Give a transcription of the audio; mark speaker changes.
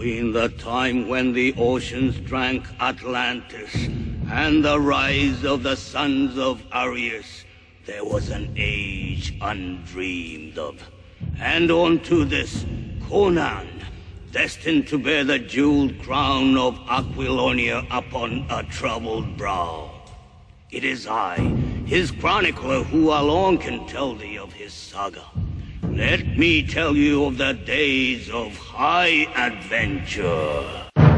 Speaker 1: Between the time when the oceans drank Atlantis and the rise of the sons of Aryas, there was an age undreamed of. And unto this, Conan, destined to bear the jeweled crown of Aquilonia upon a troubled brow. It is I, his chronicler, who alone can tell thee of his saga. Let me tell you of the days of high adventure.